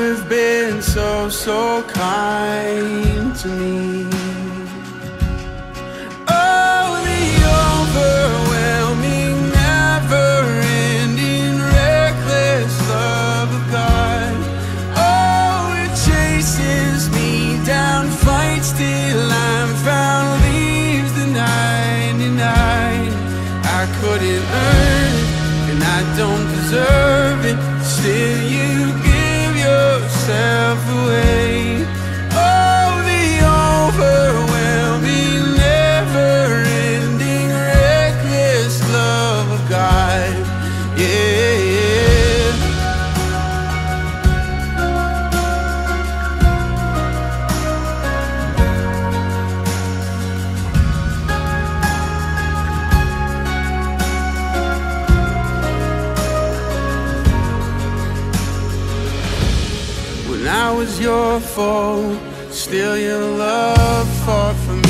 Have been so, so kind to me. Oh, the overwhelming, never-ending, reckless love of God. Oh, it chases me down, fights till I'm found, leaves the 99. I couldn't earn it, and I don't deserve yourself away. Was your fault. still your love fought for me.